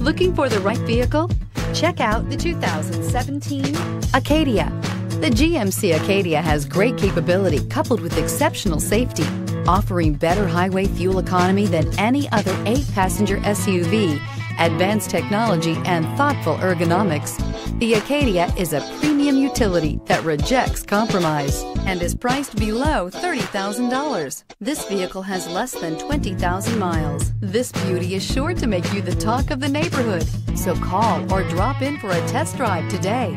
Looking for the right vehicle? Check out the 2017 Acadia. The GMC Acadia has great capability coupled with exceptional safety, offering better highway fuel economy than any other eight passenger SUV, advanced technology, and thoughtful ergonomics. The Acadia is a premium utility that rejects compromise and is priced below $30,000. This vehicle has less than 20,000 miles. This beauty is sure to make you the talk of the neighborhood. So call or drop in for a test drive today.